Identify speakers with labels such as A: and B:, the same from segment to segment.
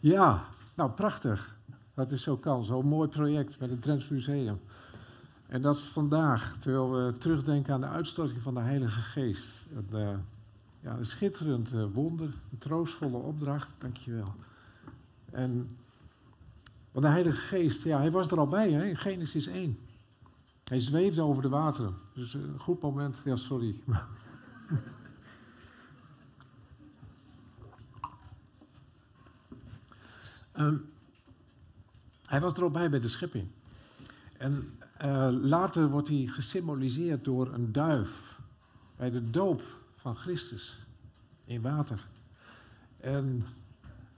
A: Ja, nou prachtig. Dat is zo kan. Zo'n mooi project met het Drents Museum. En dat vandaag, terwijl we terugdenken aan de uitstorting van de Heilige Geest. Een, uh, ja, een schitterend uh, wonder, een troostvolle opdracht, dankjewel. En, want de Heilige Geest, ja, hij was er al bij hè, in Genesis 1. Hij zweefde over de wateren. Dus een goed moment, ja sorry. Um, hij was er al bij de schepping. En uh, later wordt hij gesymboliseerd door een duif bij de doop van Christus in water. En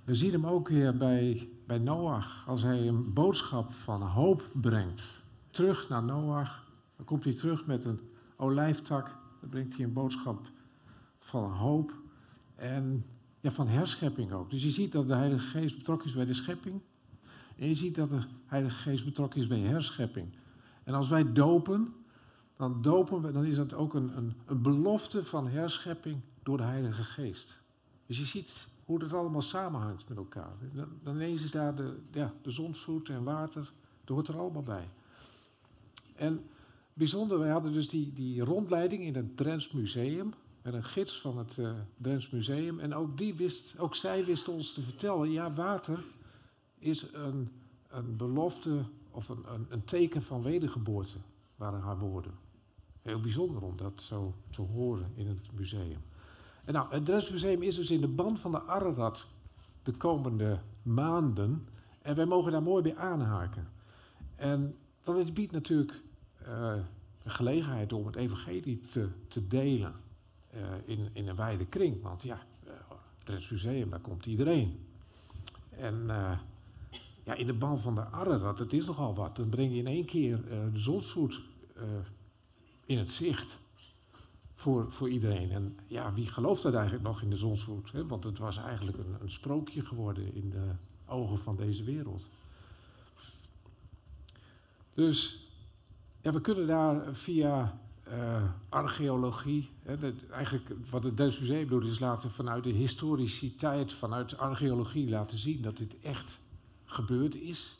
A: we zien hem ook weer bij, bij Noach als hij een boodschap van hoop brengt. Terug naar Noach, dan komt hij terug met een olijftak, dan brengt hij een boodschap van hoop en ja, van herschepping ook. Dus je ziet dat de Heilige Geest betrokken is bij de schepping. En je ziet dat de Heilige Geest betrokken is bij herschepping. En als wij dopen, dan dopen we, dan is dat ook een, een, een belofte van herschepping door de Heilige Geest. Dus je ziet hoe dat allemaal samenhangt met elkaar. Dan, dan ineens is daar de, ja, de zonsvloed en water, dat hoort er allemaal bij. En bijzonder, wij hadden dus die, die rondleiding in het Drents Museum, met een gids van het uh, Drents Museum. En ook, die wist, ook zij wist ons te vertellen, ja, water is een, een belofte of een, een, een teken van wedergeboorte, waren haar woorden. Heel bijzonder om dat zo te horen in het museum. En nou, het Drents Museum is dus in de band van de Ararat de komende maanden. En wij mogen daar mooi bij aanhaken. En dat biedt natuurlijk uh, een gelegenheid om het evangelie te, te delen in, in een wijde kring. Want ja, het Drents Museum, daar komt iedereen. En ja, in de band van de Ararat, dat is nogal wat. Dan breng je in één keer de zonsvoet in het zicht voor, voor iedereen. En ja, wie gelooft er eigenlijk nog in de zonsvoet? Hè? Want het was eigenlijk een, een sprookje geworden in de ogen van deze wereld. Dus ja, we kunnen daar via uh, archeologie, hè, dat, eigenlijk wat het Duits Museum doet, is laten vanuit de historiciteit, vanuit archeologie laten zien dat dit echt gebeurd is.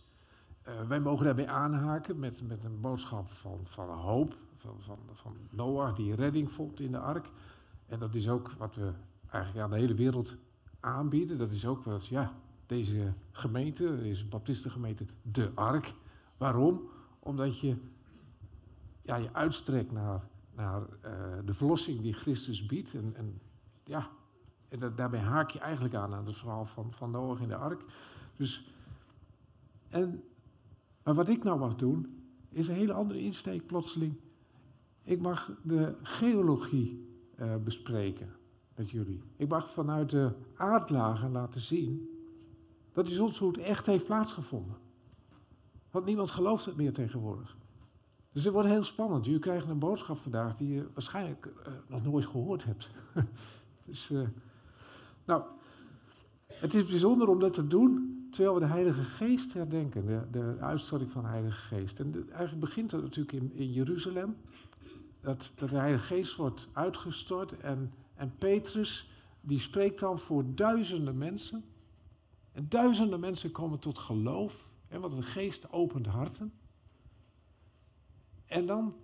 A: Uh, wij mogen daarbij aanhaken met, met een boodschap van, van hoop, van, van, van Noach die redding vond in de ark. En dat is ook wat we eigenlijk aan de hele wereld aanbieden. Dat is ook wat, ja, deze gemeente, deze baptistengemeente, de ark. Waarom? Omdat je ja, je uitstrekt naar, naar uh, de verlossing die Christus biedt. En, en ja, en dat, daarbij haak je eigenlijk aan aan het verhaal van, van Noach in de ark. Dus, en, maar wat ik nou mag doen, is een hele andere insteek plotseling. Ik mag de geologie uh, bespreken met jullie. Ik mag vanuit de aardlagen laten zien dat die zonsvloed echt heeft plaatsgevonden. Want niemand gelooft het meer tegenwoordig. Dus het wordt heel spannend. Jullie krijgen een boodschap vandaag die je waarschijnlijk uh, nog nooit gehoord hebt. dus, uh, nou, het is bijzonder om dat te doen terwijl we de Heilige Geest herdenken, de, de uitstorting van de Heilige Geest. En eigenlijk begint dat natuurlijk in, in Jeruzalem dat, de Heilige Geest wordt uitgestort en, en Petrus die spreekt dan voor duizenden mensen. En duizenden mensen komen tot geloof, hè, want de Geest opent harten. En dan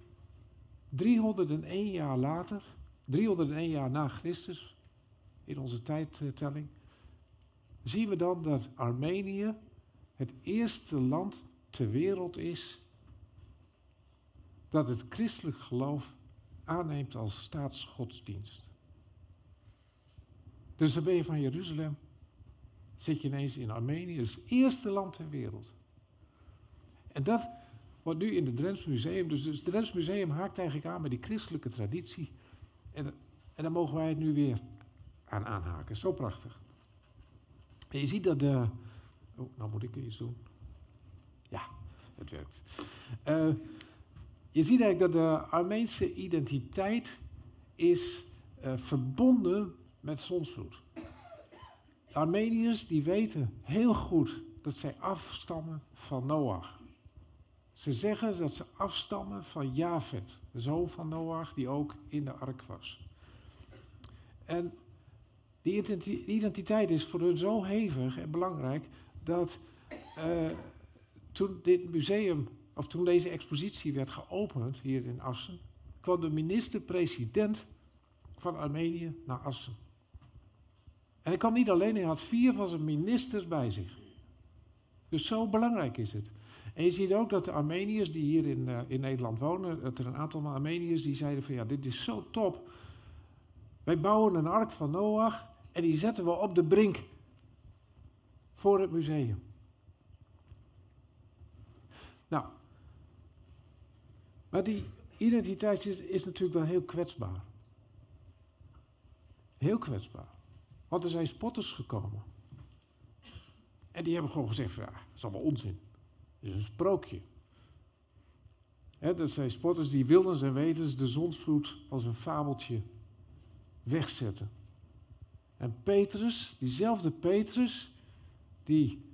A: 301 jaar later, 301 jaar na Christus, in onze tijdtelling, zien we dan dat Armenië het eerste land ter wereld is dat het christelijk geloof aanneemt als staatsgodsdienst. Dus dan ben je van Jeruzalem, zit je ineens in Armenië, het eerste land ter wereld. En dat wordt nu in het Drents Museum, dus, het Drents Museum haakt eigenlijk aan met die christelijke traditie. En, en daar mogen wij het nu weer aan aanhaken. Zo prachtig. En je ziet dat de. Oh, nou moet ik iets doen. Ja, het werkt. Uh, je ziet eigenlijk dat de Armeense identiteit is uh, verbonden met zonsvloed. Armeniërs die weten heel goed dat zij afstammen van Noach. Ze zeggen dat ze afstammen van Javed, de zoon van Noach, die ook in de ark was. En die identiteit is voor hun zo hevig en belangrijk dat uh, toen dit museum, of toen deze expositie werd geopend hier in Assen, kwam de minister-president van Armenië naar Assen. En hij kwam niet alleen, hij had vier van zijn ministers bij zich. Dus zo belangrijk is het. En je ziet ook dat de Armeniërs die hier in, uh, in Nederland wonen, dat er een aantal Armeniërs die zeiden van ja, dit is zo top. Wij bouwen een ark van Noach en die zetten we op de brink voor het museum. Nou, maar die identiteit is, is natuurlijk wel heel kwetsbaar. Heel kwetsbaar. Want er zijn spotters gekomen. En die hebben gewoon gezegd: ja, dat is allemaal onzin. Is een sprookje. Dat zijn spotters die willens en wetens de zonsvloed als een fabeltje wegzetten. En Petrus, diezelfde Petrus, die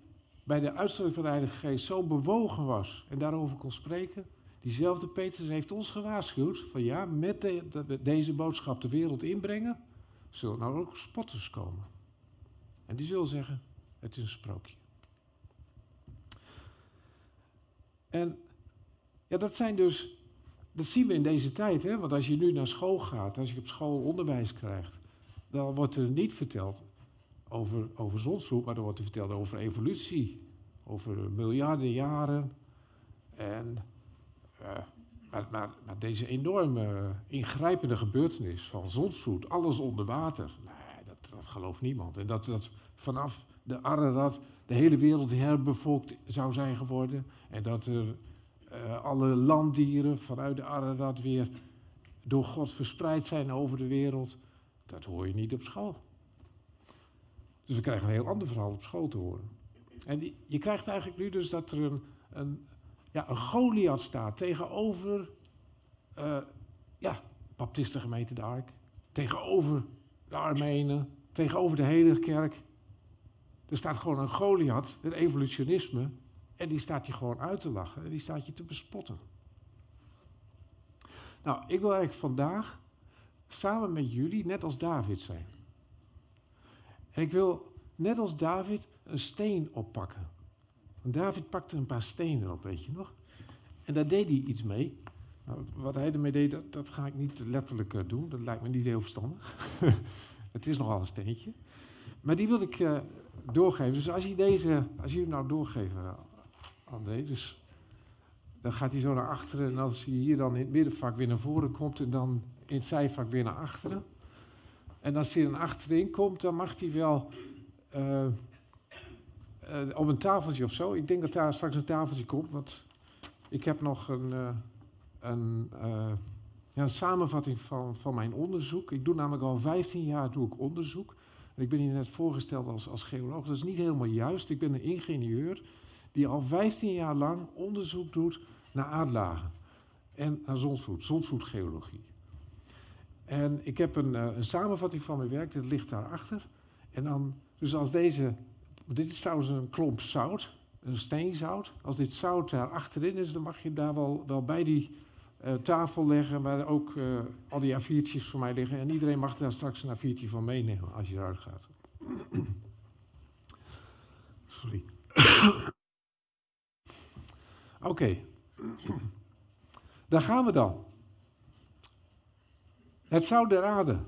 A: bij de uitstorting van de Heilige Geest zo bewogen was en daarover kon spreken, diezelfde Petrus heeft ons gewaarschuwd van ja, met de, deze boodschap de wereld inbrengen, zullen nou ook spotters komen. En die zullen zeggen, het is een sprookje. En ja, dat zijn dus, dat zien we in deze tijd, hè? want als je nu naar school gaat, als je op school onderwijs krijgt, dan wordt er niet verteld over, over zonsvloed, maar er wordt er verteld over evolutie, over miljarden jaren. En maar, maar, maar, deze enorme ingrijpende gebeurtenis van zonsvloed, alles onder water, nee, dat, dat gelooft niemand. En dat, dat vanaf de Ararat de hele wereld herbevolkt zou zijn geworden. En dat er uh, alle landdieren vanuit de Ararat weer door God verspreid zijn over de wereld. Dat hoor je niet op school. Dus we krijgen een heel ander verhaal op school te horen. En je krijgt eigenlijk nu dus dat er een, een, ja, een Goliath staat tegenover uh, ja, Baptistengemeente de Ark, tegenover de Armenen, tegenover de hele kerk. Er staat gewoon een Goliath, het evolutionisme, en die staat je gewoon uit te lachen en die staat je te bespotten. Nou, ik wil eigenlijk vandaag samen met jullie net als David zijn. En ik wil net als David een steen oppakken. David pakte een paar stenen op, weet je nog? En daar deed hij iets mee. Nou, wat hij ermee deed, dat, dat, ga ik niet letterlijk uh, doen. Dat lijkt me niet heel verstandig. het is nogal een steentje. Maar die wil ik uh, doorgeven. Dus als je deze, als je hem nou doorgeven, André, dus dan gaat hij zo naar achteren. En als hij hier dan in het middenvak weer naar voren komt en dan in het zijvak weer naar achteren. En als hij dan achterin komt, dan mag hij wel uh, uh, op een tafeltje of zo. Ik denk dat daar straks een tafeltje komt, want ik heb nog een, een, ja, een samenvatting van, van mijn onderzoek. Ik doe namelijk al 15 jaar doe ik onderzoek. Ik ben hier net voorgesteld als, als geoloog. Dat is niet helemaal juist. Ik ben een ingenieur die al 15 jaar lang onderzoek doet naar aardlagen en naar zonsvloed, zonsvloedgeologie. En ik heb een, uh, een, samenvatting van mijn werk, dat ligt daarachter. En dan, dus als deze, dit is trouwens een klomp zout, een steenzout. Als dit zout daar achterin is, dan mag je daar wel, wel bij die uh, tafel leggen, waar ook uh, al die A4'tjes voor mij liggen. En iedereen mag daar straks een A4'tje van meenemen als je eruit gaat. Sorry. Oké, okay. daar gaan we dan. Het zou der aarde.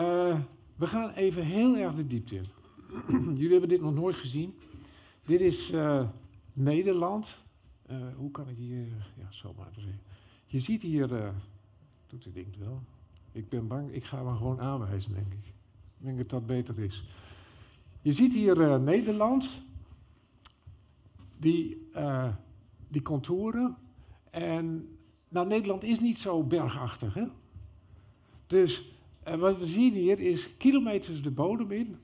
A: Uh, we gaan even heel erg de diepte in. Jullie hebben dit nog nooit gezien. Dit is Nederland. Uh, hoe kan ik hier. Ja, zo maar. Je ziet hier. doet dit ding wel. Ik ben bang, ik ga maar gewoon aanwijzen, denk ik. Ik denk dat dat beter is. Je ziet hier Nederland. Die, die contouren. En nou, Nederland is niet zo bergachtig, hè? Dus wat we zien hier is kilometers de bodem in,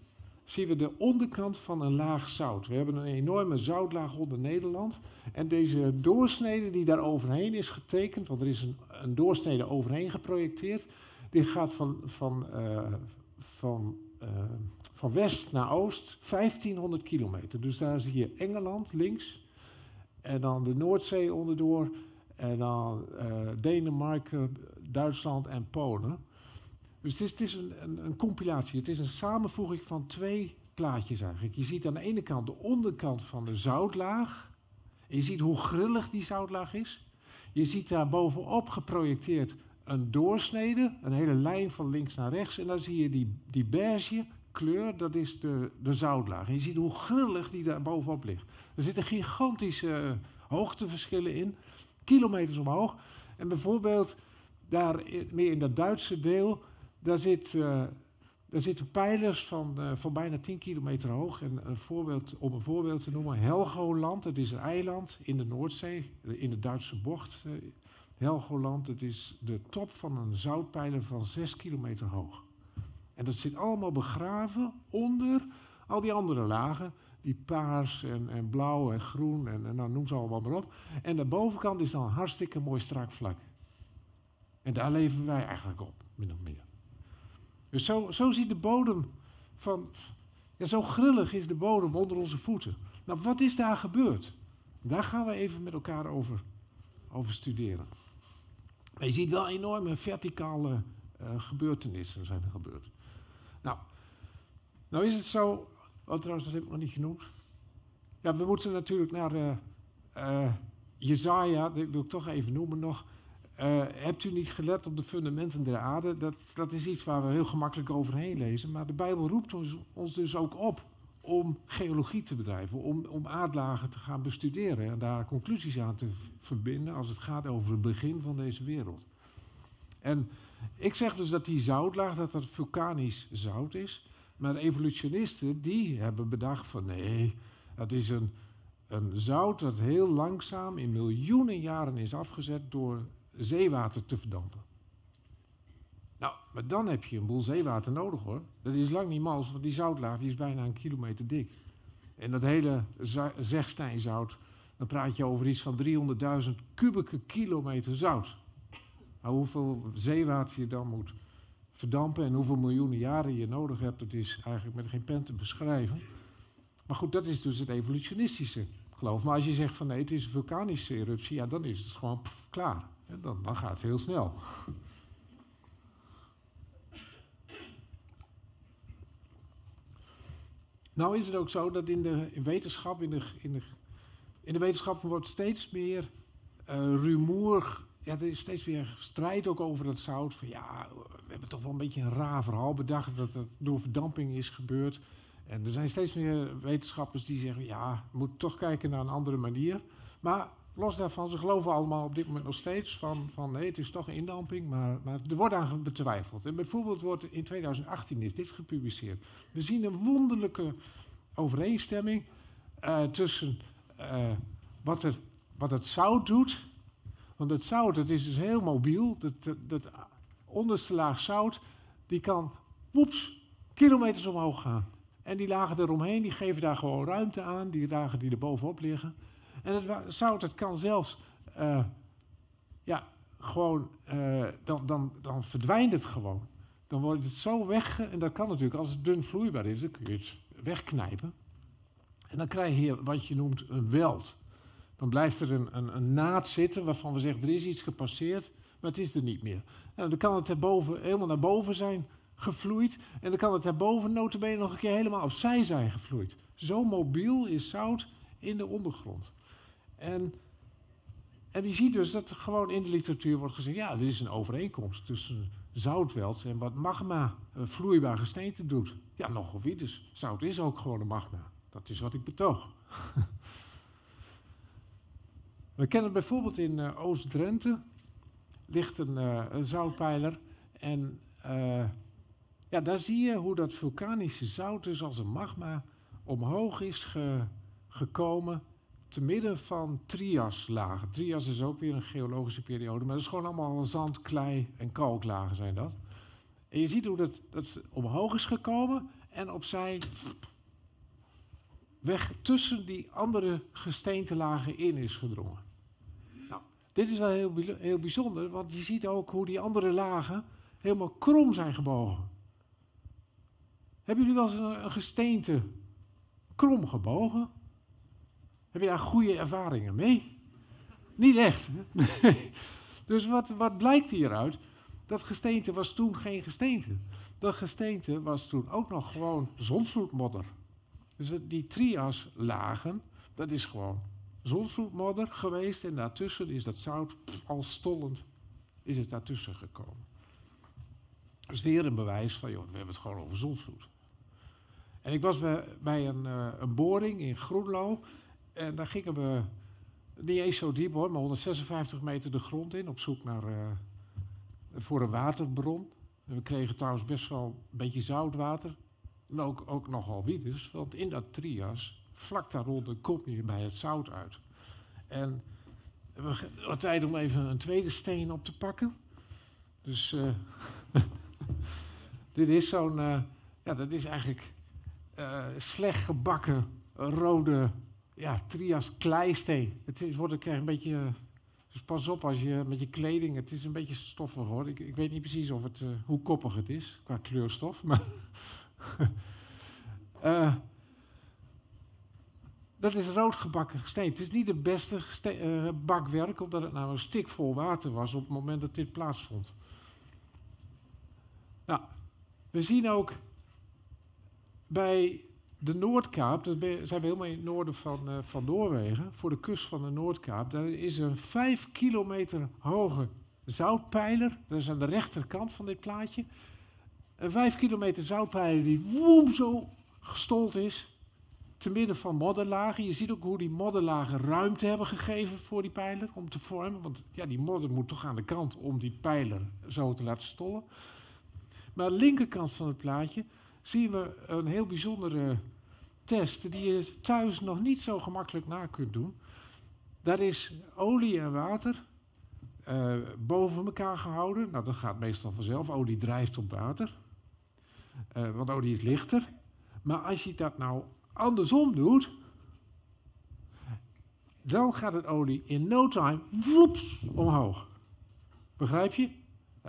A: zien we de onderkant van een laag zout. We hebben een enorme zoutlaag onder Nederland. En deze doorsnede die daar overheen is getekend, want er is een, een doorsnede overheen geprojecteerd, die gaat van, van, uh, van, uh, van west naar oost 1500 kilometer. Dus daar zie je Engeland links en dan de Noordzee onderdoor en dan Denemarken, Duitsland en Polen. Dus het is, een, een, compilatie, het is een samenvoeging van twee plaatjes eigenlijk. Je ziet aan de ene kant de onderkant van de zoutlaag. En je ziet hoe grillig die zoutlaag is. Je ziet daar bovenop geprojecteerd een doorsnede, een hele lijn van links naar rechts. En dan zie je die, die beige kleur, dat is de, de zoutlaag. En je ziet hoe grillig die daar bovenop ligt. Er zitten gigantische eh, hoogteverschillen in, kilometers omhoog. En bijvoorbeeld daar meer in dat Duitse deel, daar, zit, uh, daar zitten pijlers van, uh, van bijna 10 kilometer hoog. En een voorbeeld, om een voorbeeld te noemen, Helgoland, dat is een eiland in de Noordzee, in de Duitse bocht. Helgoland, het is de top van een zoutpijler van 6 kilometer hoog. En dat zit allemaal begraven onder al die andere lagen. Die paars en, en blauw en groen en, en nou, noem ze allemaal maar op. En de bovenkant is dan hartstikke mooi strak vlak. En daar leven wij eigenlijk op, min of meer. Dus zo, zo ziet de bodem van. Ja, zo grillig is de bodem onder onze voeten. Nou, wat is daar gebeurd? Daar gaan we even met elkaar over, over studeren. Maar je ziet wel enorme verticale uh, gebeurtenissen zijn er gebeurd. Nou, nou is het zo, oh trouwens dat heb ik nog niet genoemd. Ja, we moeten natuurlijk naar uh, uh, Jezaja, dat wil ik toch even noemen nog. Uh, hebt u niet gelet op de fundamenten der aarde? Dat, dat is iets waar we heel gemakkelijk overheen lezen. Maar de Bijbel roept ons, ons dus ook op om geologie te bedrijven, om, om aardlagen te gaan bestuderen en daar conclusies aan te verbinden als het gaat over het begin van deze wereld. En ik zeg dus dat die zoutlaag, dat dat vulkanisch zout is, maar evolutionisten die hebben bedacht van nee, dat is een, een zout dat heel langzaam in miljoenen jaren is afgezet door zeewater te verdampen. Nou, maar dan heb je een boel zeewater nodig hoor. Dat is lang niet mals, want die zoutlaag is bijna een kilometer dik. En dat hele zegsteinzout, dan praat je over iets van 300.000 kubieke kilometer zout. Hoeveel zeewater je dan moet verdampen en hoeveel miljoenen jaren je nodig hebt, dat is eigenlijk met geen pen te beschrijven. Maar goed, dat is dus het evolutionistische geloof. Maar als je zegt van nee, het is een vulkanische eruptie, ja, dan is het gewoon klaar. Dan, gaat het heel snel. Nou is het ook zo dat in de wetenschap, in de, in, de, in de wetenschap wordt steeds meer uh, rumoer, ja, er is steeds meer strijd ook over dat zout. Van ja, we hebben toch wel een beetje een raar verhaal bedacht dat het door verdamping is gebeurd. En er zijn steeds meer wetenschappers die zeggen, ja, we moeten toch kijken naar een andere manier. Maar los daarvan, ze geloven allemaal op dit moment nog steeds van, van nee, het is toch een indamping, maar, maar er wordt aan betwijfeld. En bijvoorbeeld wordt in 2018 is dit gepubliceerd. We zien een wonderlijke overeenstemming uh, tussen uh, wat, er, wat het zout doet. Want het zout, dat is dus heel mobiel. Dat, dat, dat onderste laag zout, die kan, woeps, kilometers omhoog gaan. En die lagen eromheen, die geven daar gewoon ruimte aan, die lagen die er bovenop liggen. En het zout, het kan zelfs, uh, ja, gewoon, uh, dan, dan, dan verdwijnt het gewoon. Dan wordt het zo weg, en dat kan natuurlijk, als het dun vloeibaar is, dan kun je het wegknijpen. En dan krijg je wat je noemt een weld. Dan blijft er een, een, een naad zitten waarvan we zeggen, er is iets gepasseerd, maar het is er niet meer. En dan kan het erboven, helemaal naar boven zijn gevloeid. En dan kan het erboven notabene nog een keer helemaal opzij zijn gevloeid. Zo mobiel is zout in de ondergrond. En, en je ziet dus dat gewoon in de literatuur wordt gezegd, ja, er is een overeenkomst tussen zoutwels en wat magma, uh, vloeibaar gesteente, doet. Ja, nogal wie dus. Zout is ook gewoon een magma. Dat is wat ik betoog. We kennen bijvoorbeeld in uh, Oost-Drenthe ligt een, uh, een, zoutpijler en ja, daar zie je hoe dat vulkanische zout dus als een magma omhoog is ge, gekomen te midden van triaslagen. Trias is ook weer een geologische periode, maar dat is gewoon allemaal zand, klei en kalklagen zijn dat. En je ziet hoe dat, dat omhoog is gekomen en opzij weg tussen die andere gesteentelagen in is gedrongen. Nou, dit is wel heel, heel bijzonder, want je ziet ook hoe die andere lagen helemaal krom zijn gebogen. Hebben jullie wel eens een, een gesteente krom gebogen? Heb je daar goede ervaringen mee? Niet echt. Dus wat, wat blijkt hieruit? dat gesteente was toen geen gesteente. Dat gesteente was toen ook nog gewoon zonsvloedmodder. Dus die triaslagen, dat is gewoon zonsvloedmodder geweest en daartussen is dat zout al stollend is het daartussen gekomen. Dus weer een bewijs van, joh, we hebben het gewoon over zonsvloed. En ik was bij, een, uh, een boring in Groenlo en daar gingen we niet eens zo diep hoor, maar 156 meter de grond in op zoek naar, uh, voor een waterbron. En we kregen trouwens best wel een beetje zoutwater. En ook, ook nogal wiedes, want in dat trias, vlak daaronder, kom je bij het zout uit. En we hebben tijd om even een tweede steen op te pakken. Dus uh, dit is zo'n, uh, ja, dat is eigenlijk slecht gebakken rode ja, trias kleisteen. Het wordt, krijg een beetje, dus pas op als je met je kleding, het is een beetje stoffig hoor. Ik, ik weet niet precies of het, hoe koppig het is qua kleurstof, maar uh, dat is roodgebakken steen. Het is niet het beste uh, bakwerk, omdat het nou een stikvol water was op het moment dat dit plaatsvond. Nou, we zien ook bij de Noordkaap, dat zijn we helemaal in het noorden van, uh, van Noorwegen, voor de kust van de Noordkaap, daar is een vijf kilometer hoge zoutpijler, dat is aan de rechterkant van dit plaatje. Een vijf kilometer zoutpijler die woem zo gestold is, te midden van modderlagen. Je ziet ook hoe die modderlagen ruimte hebben gegeven voor die pijler om te vormen. Want ja, die modder moet toch aan de kant om die pijler zo te laten stollen. Maar aan de linkerkant van het plaatje zien we een heel bijzondere test die je thuis nog niet zo gemakkelijk na kunt doen. Daar is olie en water uh, boven elkaar gehouden. Nou, dat gaat meestal vanzelf. Olie drijft op water. Uh, want olie is lichter. Maar als je dat nou andersom doet, dan gaat het olie in no time vloeps omhoog. Begrijp je?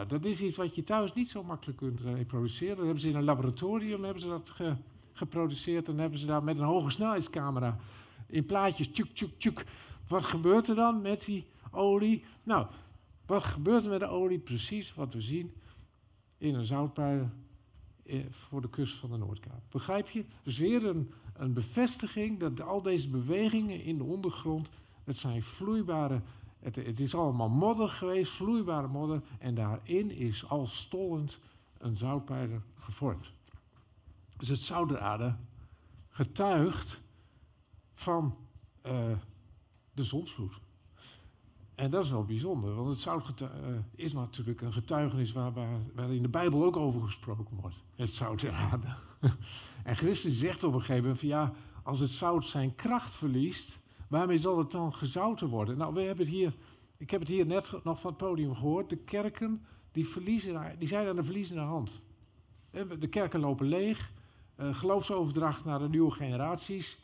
A: Nou, dat is iets wat je thuis niet zo makkelijk kunt reproduceren. Dan hebben ze in een laboratorium hebben ze dat ge, geproduceerd. En hebben ze daar met een hoge snelheidscamera in plaatjes tjuk, tjuk, tjuk. Wat gebeurt er dan met die olie? Nou, wat gebeurt er met de olie? Precies wat we zien in een zoutpijler voor de kust van de Noordkaap. Begrijp je? Dus weer een, een bevestiging dat al deze bewegingen in de ondergrond, het zijn vloeibare, het, het is allemaal modder geweest, vloeibare modder, en daarin is al stollend een zoutpijler gevormd. Dus het zouteraarde getuigt van uh, de zonsvloed. En dat is wel bijzonder, want het zout uh, is natuurlijk een getuigenis waar, waar, in de Bijbel ook over gesproken wordt. Het zout en Christus zegt op een gegeven moment van ja, als het zout zijn kracht verliest, waarmee zal het dan gezouten worden? Nou, we hebben het hier, ik heb het hier net nog van het podium gehoord, de kerken die, verliezen, die zijn aan de verliezende hand. De kerken lopen leeg, uh, geloofsoverdracht naar de nieuwe generaties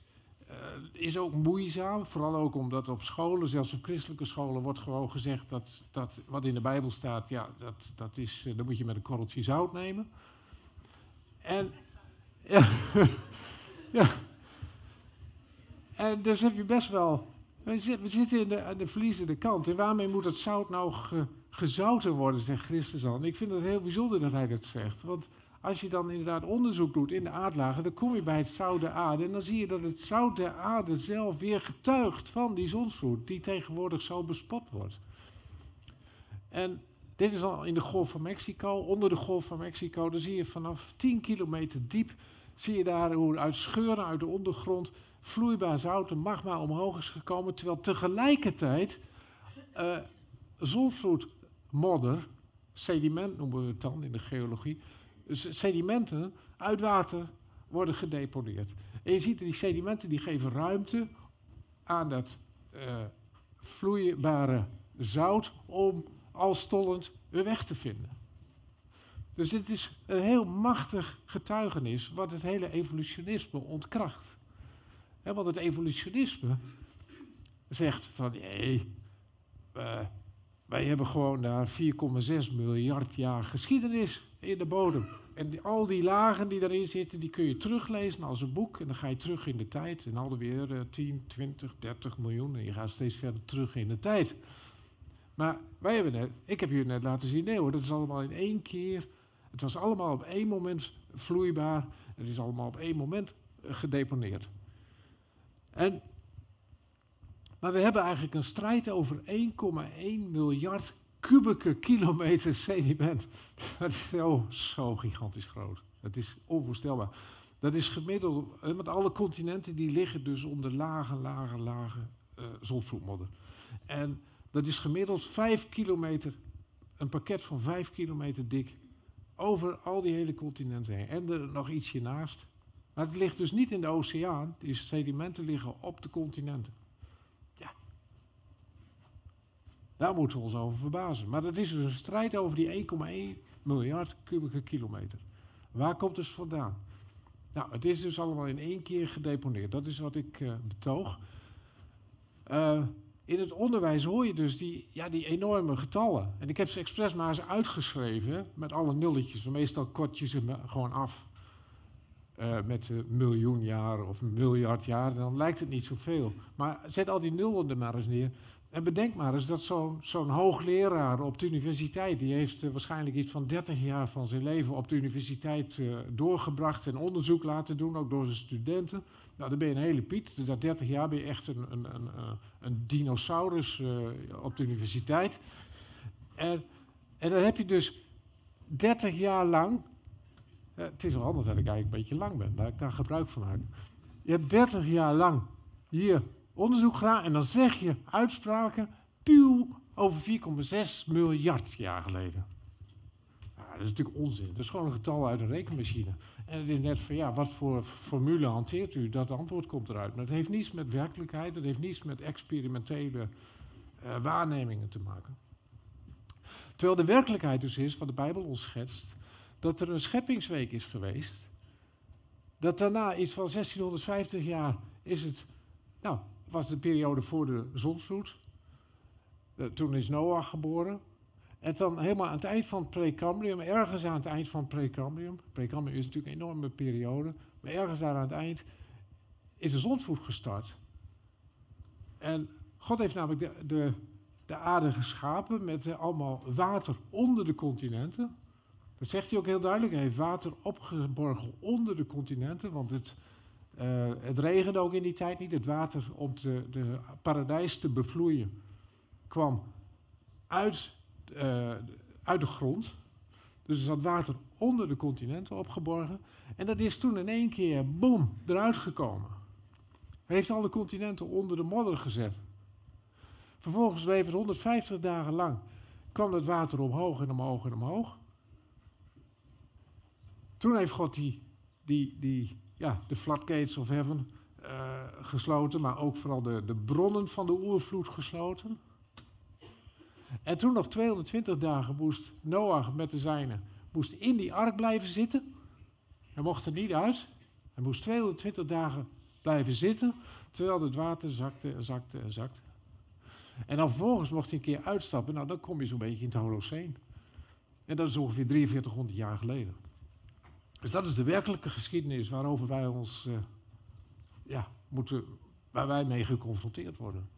A: uh, is ook moeizaam, vooral ook omdat op scholen, zelfs op christelijke scholen, wordt gewoon gezegd dat, dat wat in de Bijbel staat, ja, dat, dat is, uh, dat moet je met een korreltje zout nemen. En, ja, ja. En dus heb je best wel, we zitten in de, aan de verliezende kant. En waarmee moet het zout nou ge, gezouten worden, zegt Christus. En ik vind het heel bijzonder dat hij dat zegt, want als je dan inderdaad onderzoek doet in de aardlagen, dan kom je bij het zout der aarde. En dan zie je dat het zout der aarde zelf weer getuigt van die zonsvloed, die tegenwoordig zo bespot wordt. En dit is al in de Golf van Mexico. Onder de Golf van Mexico, dan zie je vanaf 10 kilometer diep, zie je daar hoe uit scheuren uit de ondergrond vloeibaar zout en magma omhoog is gekomen. Terwijl tegelijkertijd uh, zonvloedmodder, sediment noemen we het dan in de geologie, sedimenten uit water worden gedeponeerd. En je ziet die sedimenten die geven ruimte aan dat uh, vloeibare zout om al stollend weer weg te vinden. Dus dit is een heel machtig getuigenis wat het hele evolutionisme ontkracht. Want het evolutionisme zegt van nee, uh, wij hebben gewoon daar 4,6 miljard jaar geschiedenis in de bodem. En al die lagen die daarin zitten, die kun je teruglezen als een boek. En dan ga je terug in de tijd. En alweer uh, 10, 20, 30 miljoen. En je gaat steeds verder terug in de tijd. Maar wij hebben net, ik heb jullie net laten zien, nee hoor, dat is allemaal in één keer. Het was allemaal op één moment vloeibaar. Het is allemaal op één moment eh, gedeponeerd. En, maar we hebben eigenlijk een strijd over 1,1 miljard kubieke kilometer sediment. Dat is zo, zo gigantisch groot. Dat is onvoorstelbaar. Dat is gemiddeld, met alle continenten die liggen dus onder lage, lage, lage uh. En dat is gemiddeld 5 kilometer, een pakket van 5 kilometer dik, over al die hele continenten heen. En er nog ietsje naast. Maar het ligt dus niet in de oceaan, die sedimenten liggen op de continenten. Ja. Daar moeten we ons over verbazen. Maar dat is dus een strijd over die 1,1 miljard kubieke kilometer. Waar komt het vandaan? Nou, het is dus allemaal in één keer gedeponeerd. Dat is wat ik uh, betoog. Uh, in het onderwijs hoor je dus die, ja, die enorme getallen. En ik heb ze expres maar eens uitgeschreven met alle nulletjes. Meestal kort je ze gewoon af uh, met een miljoen jaar of miljard jaar. Dan lijkt het niet zoveel. Maar zet al die nullen er maar eens neer. En bedenk maar eens dat zo'n hoogleraar op de universiteit, die heeft uh, waarschijnlijk iets van 30 jaar van zijn leven op de universiteit uh, doorgebracht en onderzoek laten doen, ook door zijn studenten. Nou, dan ben je een hele piet. Dat 30 jaar ben je echt een, een, een, eh, een dinosaurus op de universiteit. En, en dan heb je dus 30 jaar lang. Het is wel handig dat ik eigenlijk een beetje lang ben, laat ik daar gebruik van maken. Je hebt 30 jaar lang hier onderzoek gedaan en dan zeg je uitspraken puw over 4,6 miljard jaar geleden. Nou, dat is natuurlijk onzin. Dat is gewoon een getal uit een rekenmachine. En het is net van ja, wat voor formule hanteert u? Dat antwoord komt eruit. Maar het heeft niets met werkelijkheid, het heeft niets met experimentele uh, waarnemingen te maken. Terwijl de werkelijkheid dus is, wat de Bijbel ons schetst, dat er een scheppingsweek is geweest. Dat daarna iets van 1650 jaar is het, nou, was de periode voor de zonsvloed. Uh, toen is Noach geboren. En dan helemaal aan het eind van het Precambrium, ergens aan het eind van het Precambrium. Precambrium is natuurlijk een enorme periode. Maar ergens daar aan het eind is de zonsvloed gestart. En God heeft namelijk de, de, de aarde geschapen met allemaal water onder de continenten. Dat zegt hij ook heel duidelijk. Hij heeft water opgeborgen onder de continenten, want het, uh, het regende ook in die tijd niet. Het water om de, de paradijs te bevloeien kwam uit, uh, uit de grond. Dus er zat water onder de continenten opgeborgen. En dat is toen in één keer, boem, eruit gekomen. Hij heeft alle continenten onder de modder gezet. Vervolgens bleef het 150 dagen lang. kwam het water omhoog en omhoog en omhoog. Toen heeft God die, die, die ja, de floodgates of heaven uh, gesloten, maar ook vooral de, de bronnen van de oervloed gesloten. En toen nog 220 dagen moest Noach met de zijnen moest in die ark blijven zitten. Hij mocht er niet uit. Hij moest 220 dagen blijven zitten, terwijl het water zakte en zakte en zakte. En dan vervolgens mocht hij een keer uitstappen. Nou, dan kom je zo'n beetje in het Holoceen. En dat is ongeveer 4300 jaar geleden. Dus dat is de werkelijke geschiedenis waarover wij ons, uh, ja, moeten, waar wij mee geconfronteerd worden.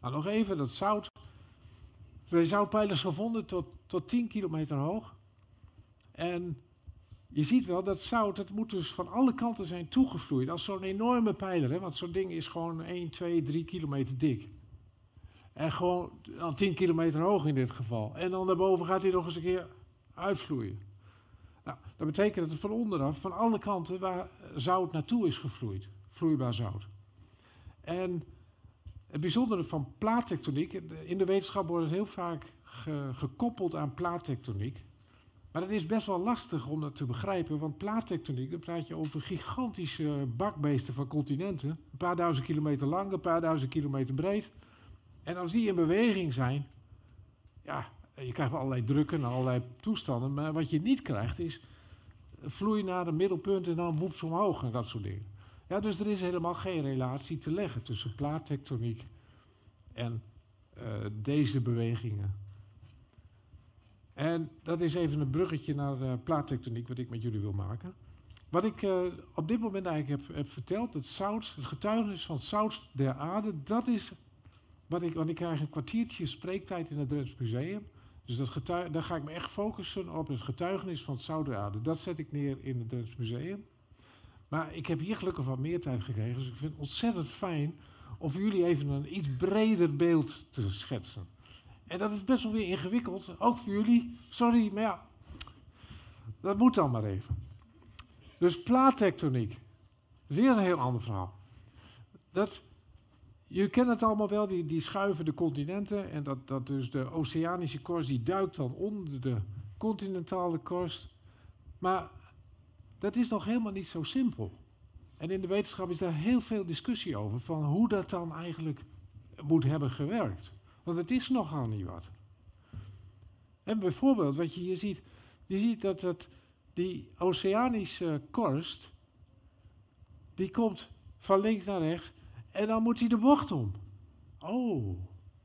A: Nou, nog even dat zout. Er zijn zoutpijlers gevonden tot, tot 10 kilometer hoog. En je ziet wel dat zout, het moet dus van alle kanten zijn toegevloeid. Als zo'n enorme pijler, hè, want zo'n ding is gewoon 1, 2, 3 kilometer dik. En gewoon dan 10 kilometer hoog in dit geval. En dan daarboven gaat hij nog eens een keer uitvloeien. Dat betekent dat het van onderaf, van alle kanten, waar zout naartoe is gevloeid. Vloeibaar zout. En het bijzondere van plaattectoniek, in de wetenschap wordt het heel vaak ge, gekoppeld aan plaattectoniek. Maar dat is best wel lastig om dat te begrijpen, want plaattectoniek, dan praat je over gigantische bakbeesten van continenten. Een paar duizend kilometer lang, een paar duizend kilometer breed. En als die in beweging zijn, ja, je krijgt allerlei drukken en allerlei toestanden. Maar wat je niet krijgt is vloei naar een middelpunt en dan woept omhoog en dat soort dingen. Ja, dus er is helemaal geen relatie te leggen tussen plaattectoniek en uh, deze bewegingen. En dat is even een bruggetje naar uh, plaattectoniek wat ik met jullie wil maken. Wat ik uh, op dit moment eigenlijk heb, heb, verteld, het zout, het getuigenis van het zout der aarde, dat is wat ik, want ik krijg een kwartiertje spreektijd in het Drents Museum. Dus dat daar ga ik me echt focussen op het getuigenis van het Zouderade. Dat zet ik neer in het Drents Museum. Maar ik heb hier gelukkig wat meer tijd gekregen. Dus ik vind het ontzettend fijn om jullie even een iets breder beeld te schetsen. En dat is best wel weer ingewikkeld, ook voor jullie. Sorry, maar ja, dat moet dan maar even. Dus plaattectoniek, weer een heel ander verhaal. Dat, je kent het allemaal wel, die, die schuiven continenten. En dat, dat dus de oceanische korst, die duikt dan onder de continentale korst. Maar dat is nog helemaal niet zo simpel. En in de wetenschap is daar heel veel discussie over, van hoe dat dan eigenlijk moet hebben gewerkt. Want het is nogal niet wat. En bijvoorbeeld, wat je hier ziet, je ziet dat het, die oceanische korst, die komt van links naar rechts en dan moet hij de bocht om. Oh,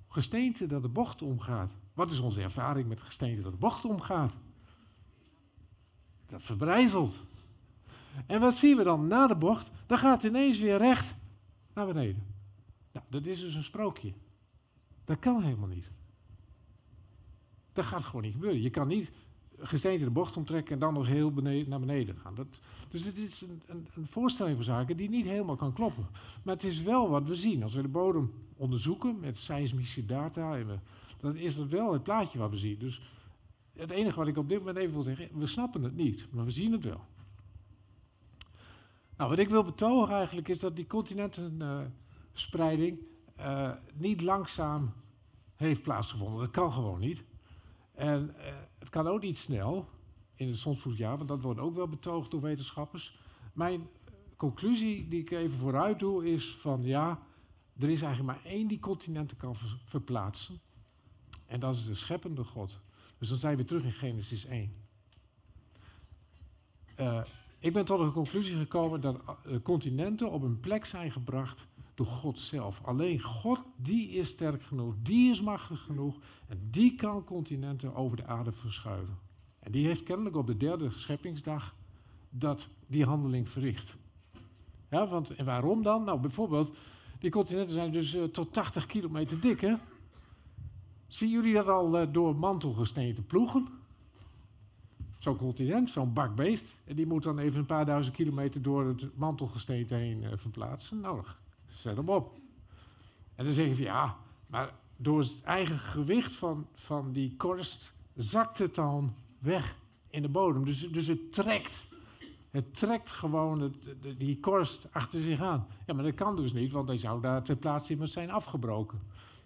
A: gesteente dat de bocht omgaat. Wat is onze ervaring met gesteente dat de bocht omgaat? Dat verbrijzelt. En wat zien we dan na de bocht? Dan gaat ineens weer recht naar beneden. Nou, dat is dus een sprookje. Dat kan helemaal niet. Dat gaat gewoon niet gebeuren. Je kan niet gesteente de bocht omtrekken en dan nog heel beneden, naar beneden gaan. Dat, dus dit is een, een, een, voorstelling van zaken die niet helemaal kan kloppen. Maar het is wel wat we zien. Als we de bodem onderzoeken met seismische data, en we, dan is dat wel het plaatje wat we zien. Dus het enige wat ik op dit moment even wil zeggen, we snappen het niet, maar we zien het wel. Nou, wat ik wil betogen eigenlijk is dat die continentenspreiding uh, niet langzaam heeft plaatsgevonden. Dat kan gewoon niet. En uh, het kan ook niet snel in het zonsvloedjaar, want dat wordt ook wel betoogd door wetenschappers. Mijn conclusie die ik even vooruit doe is van ja, er is eigenlijk maar één die continenten kan ver verplaatsen. En dat is de scheppende God. Dus dan zijn we terug in Genesis 1. Uh, ik ben tot de conclusie gekomen dat continenten op een plek zijn gebracht God zelf. Alleen God, die is sterk genoeg, die is machtig genoeg en die kan continenten over de aarde verschuiven. En die heeft kennelijk op de derde scheppingsdag dat die handeling verricht. Ja, want, en waarom dan? Nou, bijvoorbeeld, die continenten zijn dus uh, tot 80 kilometer dik, hè? Zien jullie dat al uh, door mantelgesteente ploegen? Zo'n continent, zo'n bakbeest, en die moet dan even een paar duizend kilometer door het mantelgesteente heen uh, verplaatsen. Nou, zet hem op. En dan zeg je van ja, maar door het eigen gewicht van, van die korst zakt het dan weg in de bodem. Dus, dus het trekt. Het trekt gewoon het, die korst achter zich aan. Ja, maar dat kan dus niet, want hij zou daar ter plaatse immers zijn afgebroken.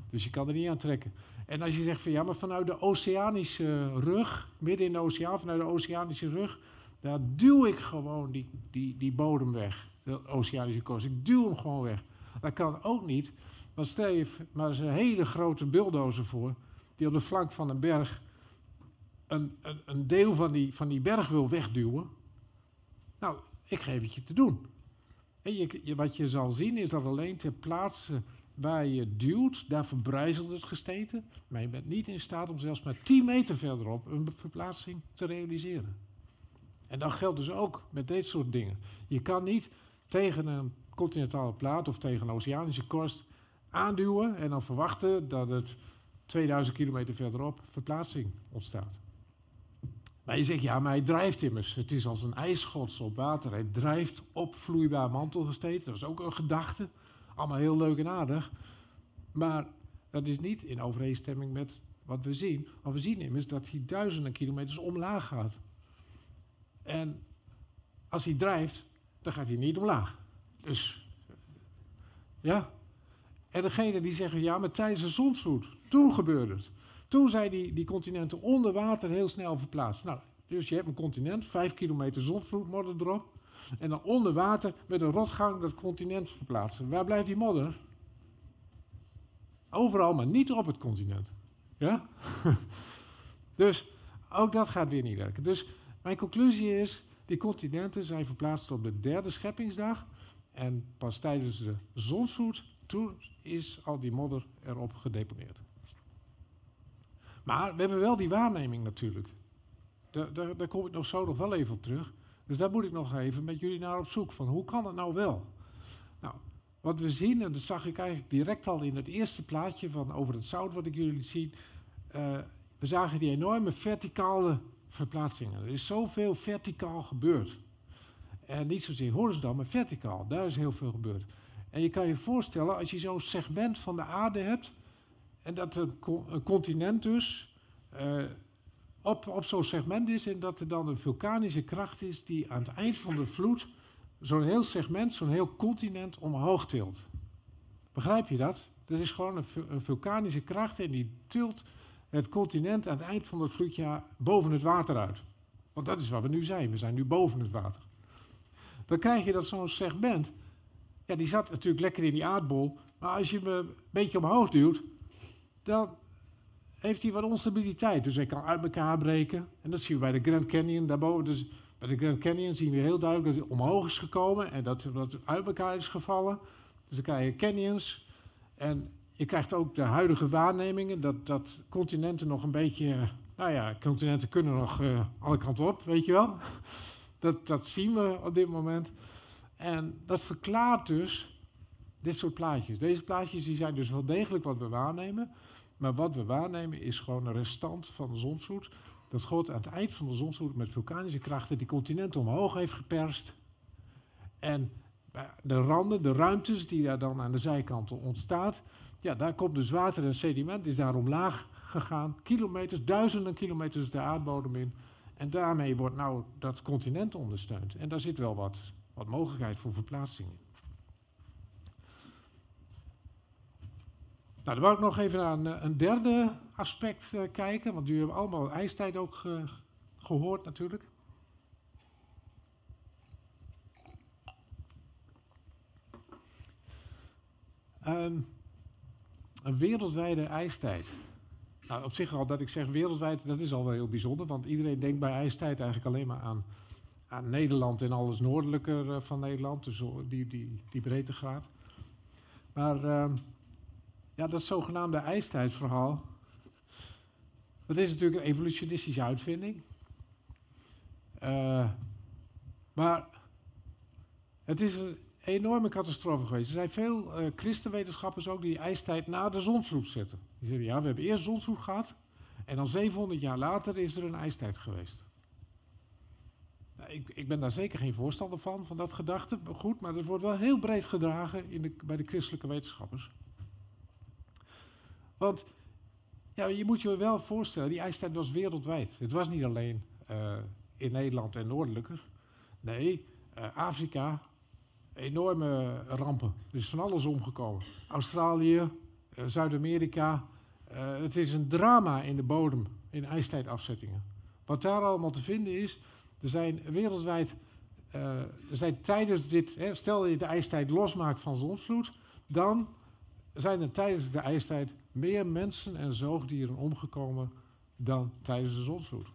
A: Dus je kan er niet aan trekken. En als je zegt van ja, maar vanuit de oceanische rug, midden in de oceaan, vanuit de oceanische rug, daar duw ik gewoon die, die, die bodem weg. De oceanische korst. Ik duw hem gewoon weg. Dat kan ook niet. Want stel je maar eens een hele grote bulldozer voor, die op de flank van een berg een, een, een deel van die, van die berg wil wegduwen. Nou, ik geef het je te doen. En je, wat je zal zien is dat alleen ter plaatse waar je duwt, daar verbrijzelt het gesteente. Maar je bent niet in staat om zelfs maar 10 meter verderop een verplaatsing te realiseren. En dat geldt dus ook met dit soort dingen. Je kan niet tegen een continentale plaat of tegen een oceanische korst aanduwen en dan verwachten dat het 2000 kilometer verderop verplaatsing ontstaat. Maar je zegt, ja, maar hij drijft immers. Het is als een ijsschots op water. Hij drijft op vloeibaar mantelgesteente. Dat is ook een gedachte. Allemaal heel leuk en aardig. Maar dat is niet in overeenstemming met wat we zien. Wat we zien immers dat hij duizenden kilometers omlaag gaat. En als hij drijft, dan gaat hij niet omlaag. Dus, ja. En degene die zeggen, ja, maar tijdens de zonsvloed, toen gebeurde het. Toen zijn die, die continenten onder water heel snel verplaatst. Nou, dus je hebt een continent, vijf kilometer zonsvloed, modder erop. En dan onder water met een rotgang dat continent verplaatsen. Waar blijft die modder? Overal, maar niet op het continent. Ja? dus ook dat gaat weer niet werken. Dus mijn conclusie is, die continenten zijn verplaatst op de derde scheppingsdag. En pas tijdens de zonsvloed, toen is al die modder erop gedeponeerd. Maar we hebben wel die waarneming natuurlijk. Daar, daar, daar, kom ik nog zo nog wel even op terug. Dus daar moet ik nog even met jullie naar op zoek. Van hoe kan het nou wel? Nou, wat we zien, en dat zag ik eigenlijk direct al in het eerste plaatje van over het zout wat ik jullie zien. Uh, we zagen die enorme verticale verplaatsingen. Er is zoveel verticaal gebeurd. En niet zozeer horizontaal, maar verticaal. Daar is heel veel gebeurd. En je kan je voorstellen, als je zo'n segment van de aarde hebt, en dat een, continent dus uh, op, op zo'n segment is, en dat er dan een vulkanische kracht is die aan het eind van de vloed zo'n heel segment, zo'n heel continent omhoog tilt. Begrijp je dat? Er is gewoon een, een vulkanische kracht en die tilt het continent aan het eind van het vloedjaar boven het water uit. Want dat is waar we nu zijn. We zijn nu boven het water. Dan krijg je dat zo'n segment, ja, die zat natuurlijk lekker in die aardbol, maar als je hem een beetje omhoog duwt, dan heeft hij wat onstabiliteit. Dus hij kan uit elkaar breken. En dat zien we bij de Grand Canyon daarboven. Dus bij de Grand Canyon zien we heel duidelijk dat hij omhoog is gekomen en dat het uit elkaar is gevallen. Dus dan krijg je canyons. En je krijgt ook de huidige waarnemingen dat, dat continenten nog een beetje. Nou ja, continenten kunnen nog uh, alle kanten op, weet je wel. Dat, dat zien we op dit moment. En dat verklaart dus dit soort plaatjes. Deze plaatjes die zijn dus wel degelijk wat we waarnemen. Maar wat we waarnemen is gewoon een restant van de zonsvloed. Dat God aan het eind van de zonsvloed met vulkanische krachten die continenten omhoog heeft geperst. En de randen, de ruimtes die daar dan aan de zijkanten ontstaat, ja, daar komt dus water en sediment, is daar omlaag gegaan, kilometers, duizenden kilometers de aardbodem in. En daarmee wordt nou dat continent ondersteund. En daar zit wel wat, wat mogelijkheid voor verplaatsing in. Nou, dan wou ik nog even naar een, een derde aspect uh, kijken, want jullie hebben allemaal ijstijd ook uh, gehoord natuurlijk. Um, een wereldwijde ijstijd. Nou, op zich al dat ik zeg wereldwijd, dat is al wel heel bijzonder, want iedereen denkt bij ijstijd eigenlijk alleen maar aan, aan Nederland en alles noordelijker uh, van Nederland, dus die, die, die breedtegraad. Maar uh, ja, dat zogenaamde ijstijdverhaal, dat is natuurlijk een evolutionistische uitvinding. Uh, maar het is een enorme catastrofe geweest. Er zijn veel uh, christenwetenschappers ook die ijstijd na de zonvloed zetten. Die zeggen, ja, we hebben eerst zonvloed gehad en dan 700 jaar later is er een ijstijd geweest. Nou, ik, ik, ben daar zeker geen voorstander van, van dat gedachte. Goed, maar dat wordt wel heel breed gedragen in de, bij de christelijke wetenschappers. Want ja, je moet je wel voorstellen, die ijstijd was wereldwijd. Het was niet alleen uh, in Nederland en noordelijker. Nee, uh, Afrika, enorme rampen. Er is van alles omgekomen. Australië, uh, Zuid-Amerika. het is een drama in de bodem, in ijstijdafzettingen. Wat daar allemaal te vinden is, er zijn wereldwijd, er zijn tijdens dit, hè, stel je de ijstijd losmaakt van zonsvloed, dan zijn er tijdens de ijstijd meer mensen en zoogdieren omgekomen dan tijdens de zonsvloed.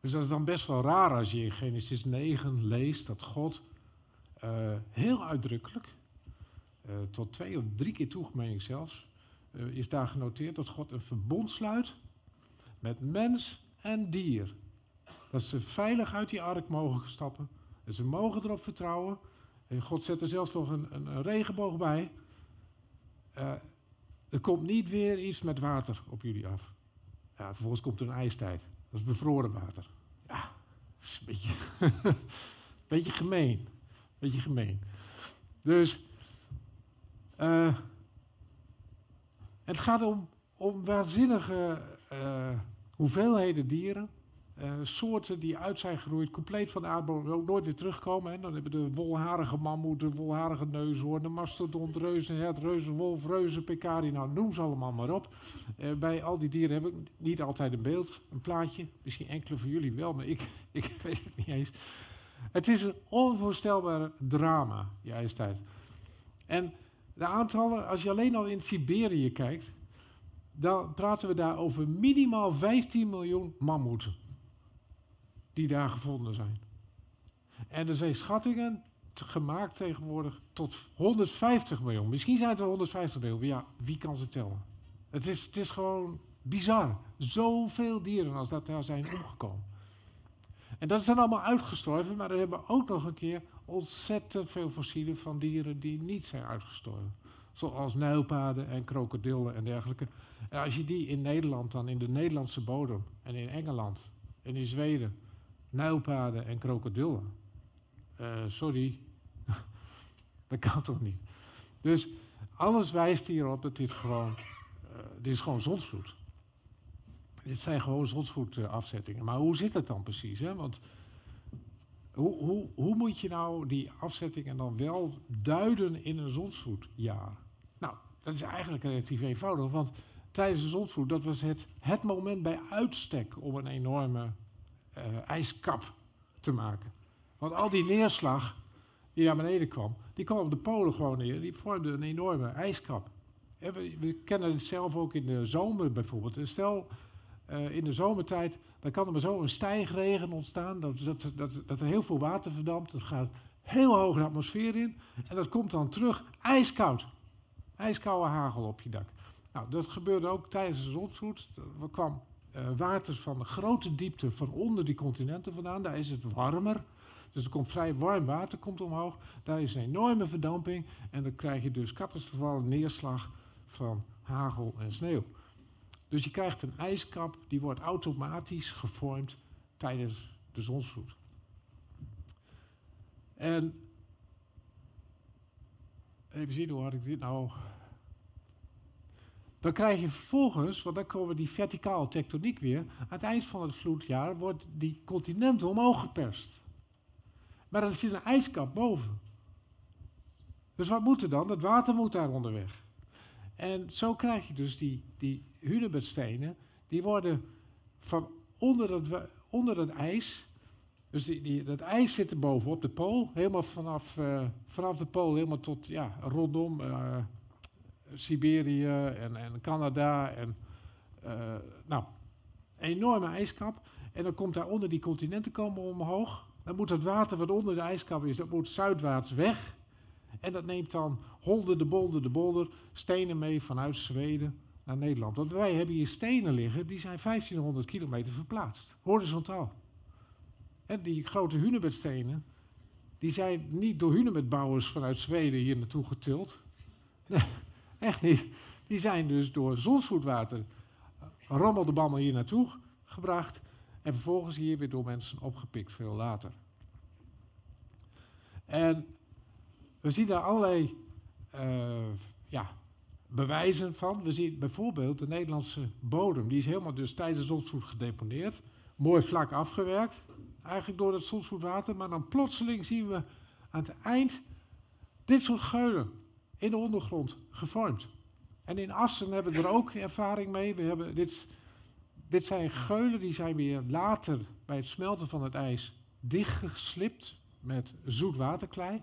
A: Dus dat is dan best wel raar als je in Genesis 9 leest dat God uh, heel uitdrukkelijk, uh, tot twee of drie keer toe, zelfs, uh, is daar genoteerd dat God een verbond sluit met mens en dier. Dat ze veilig uit die ark mogen stappen. En ze mogen erop vertrouwen. En God zet er zelfs nog een, een, een regenboog bij. Er komt niet weer iets met water op jullie af. Ja, vervolgens komt er een ijstijd. Dat is bevroren water. Ja, dat is een beetje, beetje gemeen. Beetje gemeen. Dus, uh, het gaat om, om waanzinnige uh, hoeveelheden dieren. Uh, soorten die uit zijn geroeid, compleet van de aardbodem, ook nooit weer terugkomen. Hè. Dan hebben de wolharige mammoet, de wolharige neushoorn, de mastodont, reuzenhert, reuzenwolf, reuzenpekari, nou noem ze allemaal maar op. Bij al die dieren heb ik niet altijd een beeld, een plaatje. Misschien enkele van jullie wel, maar ik, ik weet het niet eens. Het is een onvoorstelbaar drama, die ijstijd. En de aantallen, als je alleen al in Siberië kijkt, dan praten we daar over minimaal 15 miljoen mammoeten die daar gevonden zijn. En er zijn schattingen gemaakt tegenwoordig tot 150 miljoen. Misschien zijn het er 150 miljoen, ja, wie kan ze tellen? Het is, het is gewoon bizar. Zoveel dieren als dat daar zijn omgekomen. En dat is dan allemaal uitgestorven, maar er hebben ook nog een keer ontzettend veel fossielen van dieren die niet zijn uitgestorven. Zoals nijlpaarden en krokodillen en dergelijke. En als je die in Nederland dan, in de Nederlandse bodem en in Engeland en in Zweden, nijlpaarden en krokodillen. Uh, sorry, dat kan toch niet. Dus alles wijst hierop dat dit gewoon, uh, dit is gewoon zonsvloed. Dit zijn gewoon zonsvloedafzettingen. Maar hoe zit het dan precies? Hè? Want hoe, hoe, hoe moet je nou die afzettingen dan wel duiden in een zonsvloedjaar? Nou, dat is eigenlijk relatief eenvoudig, want tijdens de zonsvloed, dat was het, het moment bij uitstek om een enorme uh, ijskap te maken. Want al die neerslag die naar beneden kwam, die kwam op de polen gewoon neer, die vormde een enorme ijskap. we, kennen het zelf ook in de zomer bijvoorbeeld. Stel, uh, in de zomertijd, dan kan er maar zo een stijgregen ontstaan, dat, dat, dat, dat er heel veel water verdampt, dat gaat heel hoog de atmosfeer in, en dat komt dan terug ijskoud. Ijskoude hagel op je dak. Nou, dat gebeurde ook tijdens de zonsvloed. Er kwam uh, water van de grote diepte van onder die continenten vandaan. Daar is het warmer. Dus er komt vrij warm water komt omhoog. Daar is een enorme verdamping. En dan krijg je dus catastrofale neerslag van hagel en sneeuw. Dus je krijgt een ijskap die wordt automatisch gevormd tijdens de zonsvloed. En even zien hoe had ik dit nou. Dan krijg je vervolgens, want dan komen die verticale tectoniek weer. Aan het eind van het vloedjaar wordt die continenten omhoog geperst. Maar er zit een ijskap boven. Dus wat moet er dan? Het water moet daar onderweg. En zo krijg je dus die, die hunebedstenen, die worden van onder het, onder het ijs, dus die, die, dat ijs zit er bovenop de pool, helemaal vanaf, uh, vanaf de pool helemaal tot ja, rondom uh, Siberië en, en Canada en uh, nou, enorme ijskap. En dan komt daar onder die continenten komen omhoog. Dan moet het water wat onder de ijskap is, dat moet zuidwaarts weg. En dat neemt dan holder de bolder de bolder stenen mee vanuit Zweden naar Nederland. Want wij hebben hier stenen liggen, die zijn 1500 kilometer verplaatst, horizontaal. En die grote hunebedstenen, die zijn niet door hunebedbouwers vanuit Zweden hier naartoe getild. Nee, echt niet. Die zijn dus door zonsvoetwater rommel de bammen hier naartoe gebracht en vervolgens hier weer door mensen opgepikt veel later. En we zien daar allerlei uh, ja, bewijzen van. We zien bijvoorbeeld de Nederlandse bodem, die is helemaal dus tijdens de gedeponeerd. Mooi vlak afgewerkt, eigenlijk door het zonsvloedwater. Maar dan plotseling zien we aan het eind dit soort geulen in de ondergrond gevormd. En in Assen hebben we er ook ervaring mee. We hebben dit, dit zijn geulen die zijn weer later bij het smelten van het ijs dichtgeslipt met zoetwaterklei.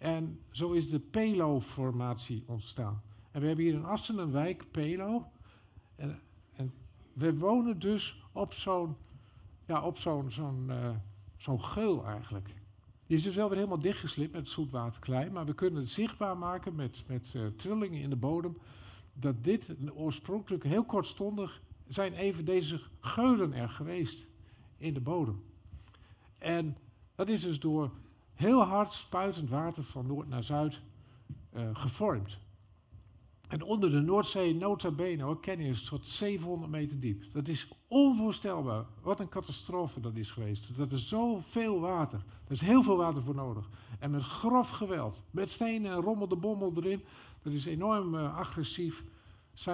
A: En zo is de Pelo-formatie ontstaan. En we hebben hier in Assen een wijk, Pelo. En, en we wonen dus op zo'n ja, op zo'n zo'n uh, zo'n geul eigenlijk. Die is dus wel weer helemaal dichtgeslipt met zoetwaterklei, maar we kunnen het zichtbaar maken met, met uh, trillingen in de bodem, dat dit oorspronkelijk heel kortstondig zijn even deze geulen er geweest in de bodem. En dat is dus door heel hard spuitend water van noord naar zuid uh, gevormd. En onder de Noordzee, nota bene, hoor, je het tot 700 meter diep. Dat is onvoorstelbaar. Wat een catastrofe dat is geweest. Dat is zoveel water. Er is heel veel water voor nodig. En met grof geweld. Met stenen en rommel de bommel erin. Dat is enorm uh, agressief.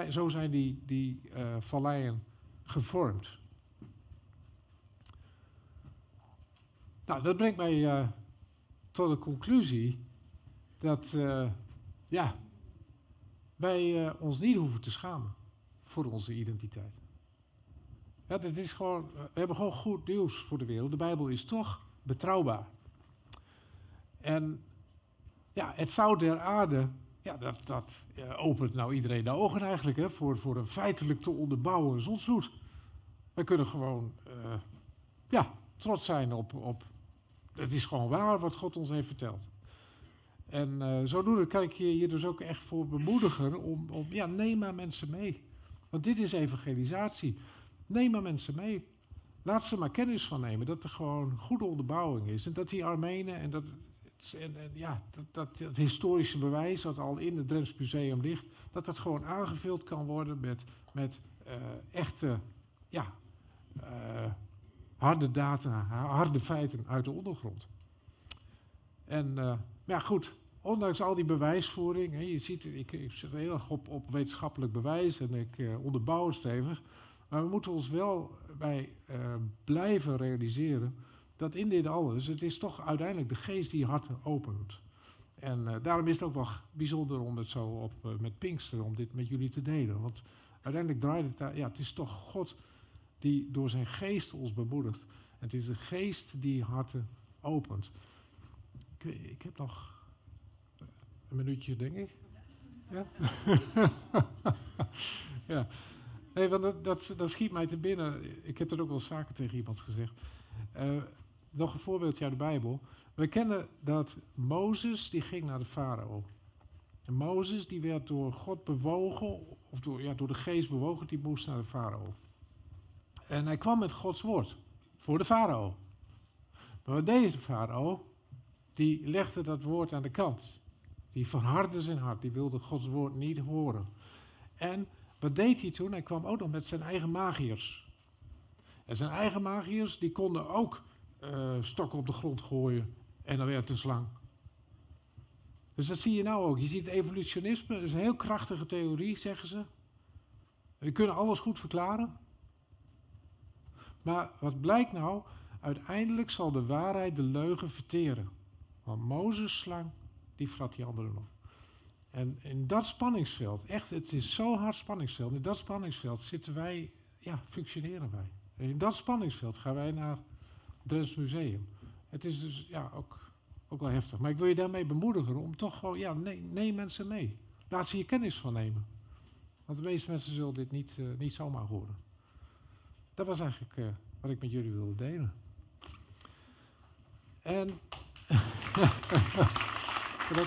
A: Zo zijn die, die uh, valleien gevormd. Nou, dat brengt mij tot de conclusie dat uh, ja, wij uh, ons niet hoeven te schamen voor onze identiteit. Ja, dat is gewoon, we hebben gewoon goed nieuws voor de wereld. De Bijbel is toch betrouwbaar. En ja, het zout der aarde, ja, dat, dat opent nou iedereen de ogen eigenlijk hè, voor, voor een feitelijk te onderbouwen zonsvloed. Wij kunnen gewoon ja, trots zijn op, op het is gewoon waar wat God ons heeft verteld. En uh, zodoende kan ik je dus ook echt voor bemoedigen om, om, ja, neem maar mensen mee. Want dit is evangelisatie. Neem maar mensen mee. laat ze maar kennis van nemen dat er gewoon goede onderbouwing is. En dat die Armenen en dat, en, ja, dat, dat, historische bewijs dat al in het Drents Museum ligt, dat dat gewoon aangevuld kan worden met, met uh, echte ja, uh, harde data, harde feiten uit de ondergrond. En uh, ja, goed, ondanks al die bewijsvoering, hè, je ziet, ik, ik zit heel erg op, wetenschappelijk bewijs en ik uh, onderbouw het stevig. Maar we moeten ons wel bij uh, blijven realiseren dat in dit alles, het is toch uiteindelijk de geest die harten opent. En daarom is het ook wel bijzonder om het zo op, met Pinkster, om dit met jullie te delen. Want uiteindelijk draait het daar, ja, het is toch God die door zijn geest ons bemoedigt. Het is de geest die harten opent. Ik, ik heb nog een minuutje, denk ik. Ja? ja. Nee, want dat, dat, dat, schiet mij te binnen. Ik heb dat ook wel eens vaker tegen iemand gezegd. Uh, nog een voorbeeldje uit de Bijbel. We kennen dat Mozes, die ging naar de farao. En Mozes, die werd door God bewogen, of door, ja, door de geest bewogen, die moest naar de farao. En hij kwam met Gods woord voor de farao. Maar wat deed de farao? Die legde dat woord aan de kant. Die verhardde zijn hart, die wilde Gods woord niet horen. En wat deed hij toen? Hij kwam ook nog met zijn eigen magiërs. En zijn eigen magiërs, die konden ook uh, stokken op de grond gooien en dan werd het een slang. Dus dat zie je nou ook. Je ziet evolutionisme, dat is een heel krachtige theorie, zeggen ze. We kunnen alles goed verklaren. Maar wat blijkt nou? Uiteindelijk zal de waarheid de leugen verteren. Want Mozes slang, die frat die anderen nog. En in dat spanningsveld, echt, het is zo'n hard spanningsveld. In dat spanningsveld zitten wij, ja, functioneren wij. En in dat spanningsveld gaan wij naar Drents Museum. Het is dus, ja, ook, ook wel heftig. Maar ik wil je daarmee bemoedigen om toch gewoon, ja, neem, mensen mee. Laat ze hier kennis van nemen. Want de meeste mensen zullen dit niet, uh, niet zomaar horen. Dat was eigenlijk uh, wat ik met jullie wilde delen. En.